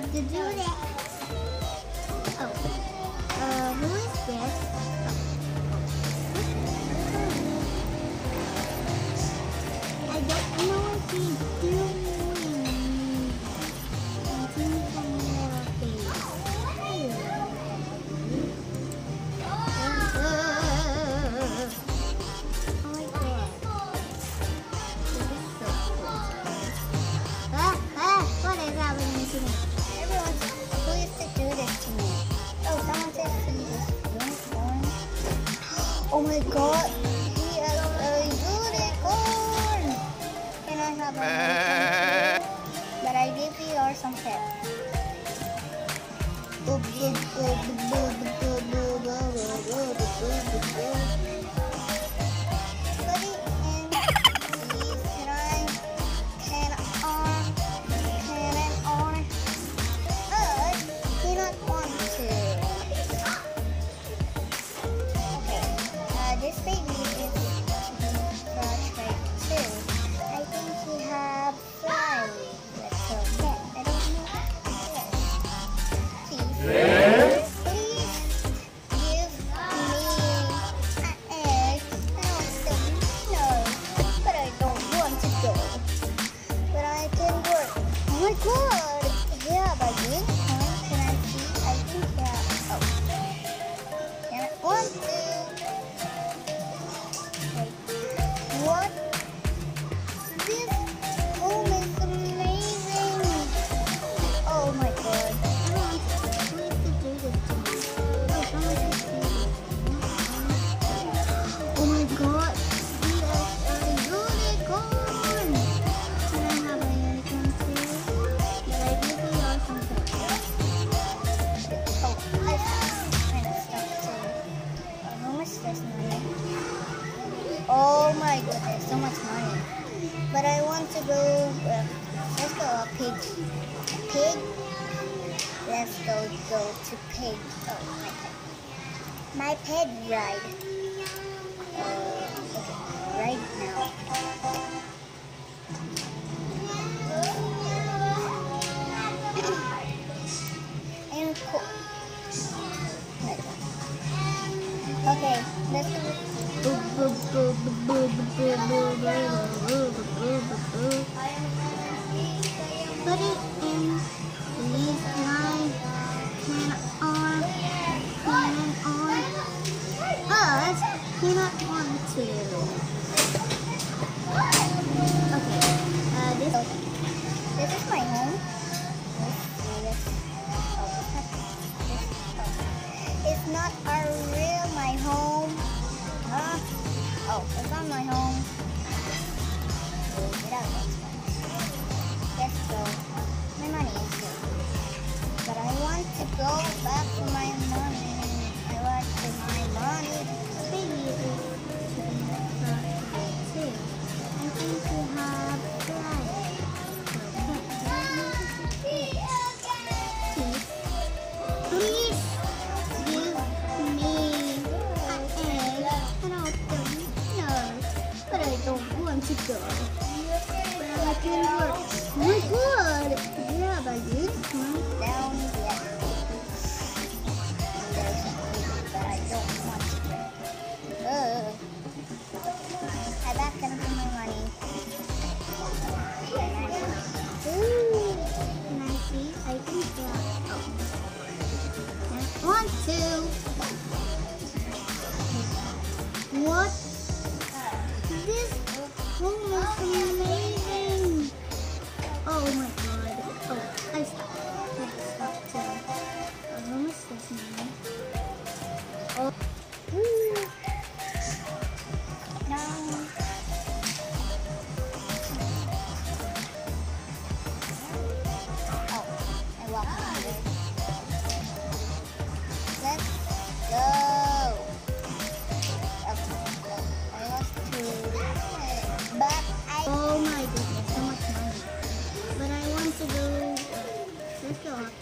love to do that. Oh, uh, who is this? Oh my goodness, so much money. But I want to go, uh, let's go a pig. Pig? Let's go, go to pig. Oh, my God! My pig ride. Uh, okay, right now. and cool. Like Okay. Put it in these lines. Can on, can on. Us cannot want to. Okay, uh, this, this is my home.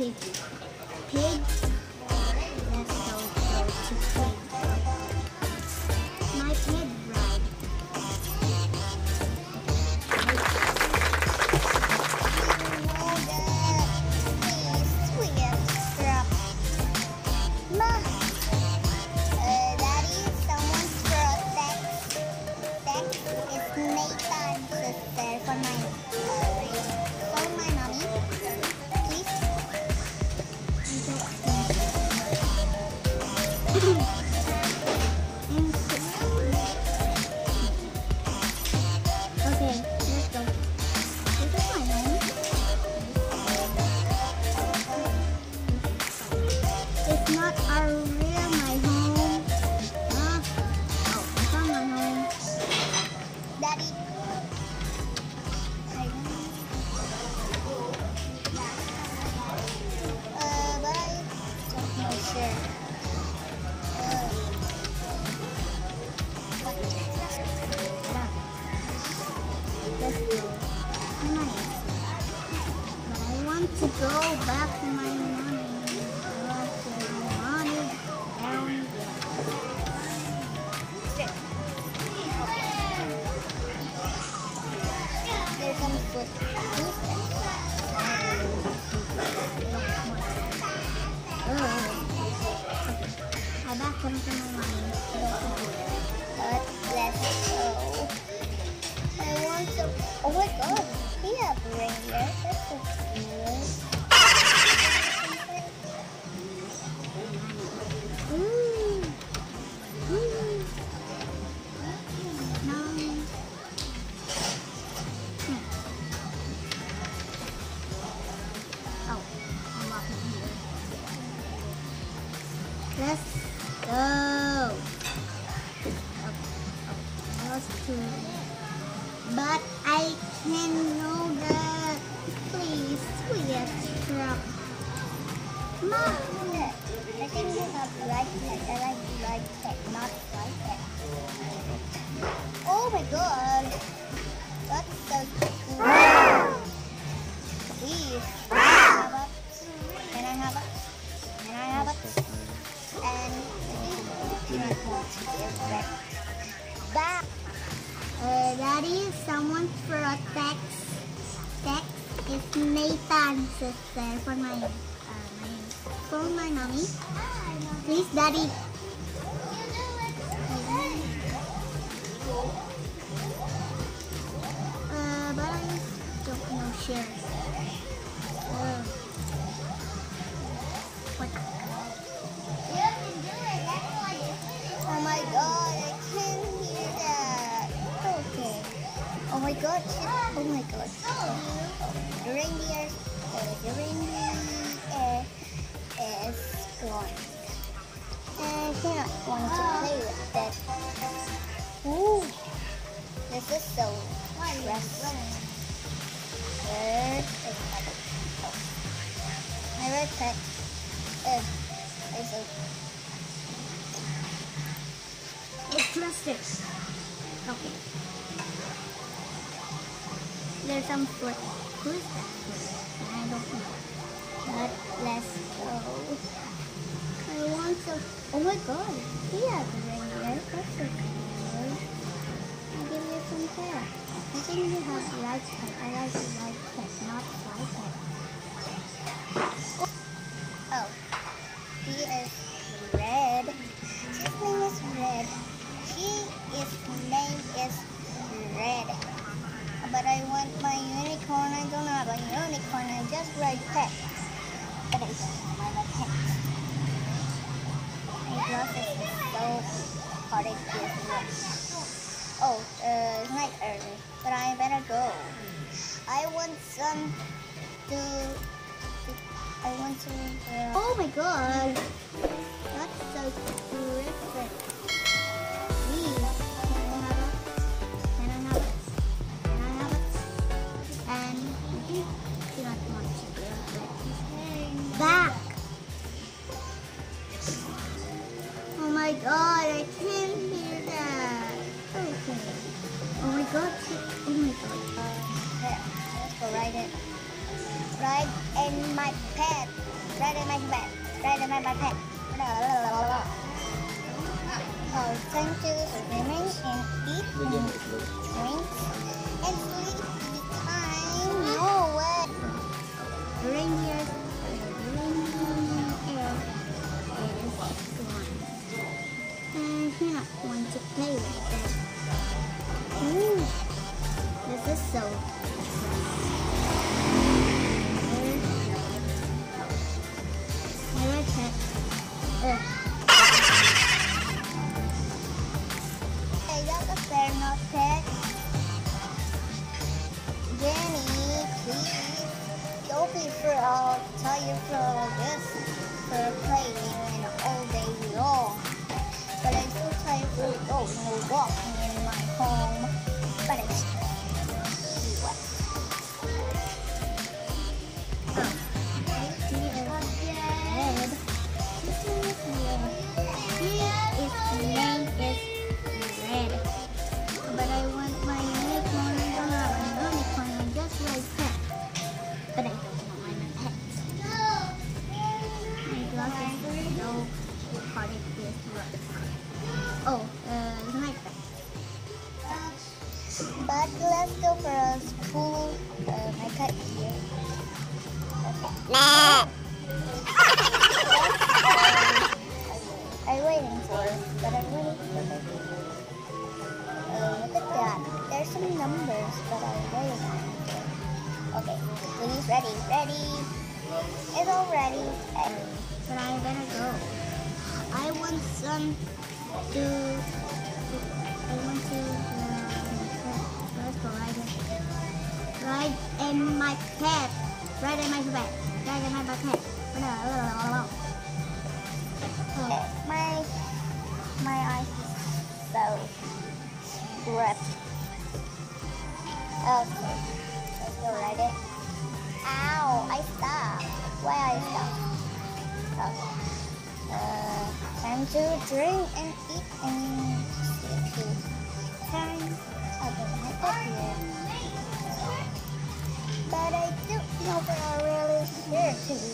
Pig. It's not a real my home. Huh? Oh, it's not my home. Daddy. Uh, but I don't know sure. Uh, to go back to my go. Oh, that. But I can know that. Please, we sweet truck. Mom. I think you have right pet. I like right pet, not right pet. Oh my god. Back. Uh, Daddy, someone for a text. Text is Nathan sister for my uh, my phone, my mommy. Please, Daddy. Uh, but I don't know share. Ooh, this is so stressful. Where is my red pet uh, is a It's plastic. Okay. There's some foot. Who is that? I don't know. But let's go. I want to. Oh my god. He has a reindeer. That's so I think you have right pet. I like right pet, not right pet. Oh, he is red. His name is red. He is name is red. But I want my unicorn. I don't have a unicorn. I just red pet. But I don't have my pet. My glasses is so hard to use. Oh, uh, it's night early, but I better go. I want some to. I want to. Uh, Oh my god. That's so terrific. Oh, time to swimming and eat and drink and sleep time. No way. Reindeer, reindeer is gone. And not going to play with it. But let's go for a school. Uh, my cat here. I'm waiting for it, but I'm waiting for it. Uh, look at that. There's some numbers, but I'm waiting it. Okay, please, ready, ready. It's all ready. ready. But I better go. I want some to. I want to. Right in my pet. Right in my pet. Right in my pet. My eyes is so red. Okay, let's go right in. Ow, I stopped. Why I stopped? Uh, time to drink and eat and sleep. Time. Okay. But I don't know if I'm really here to be.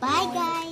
Bye, guys.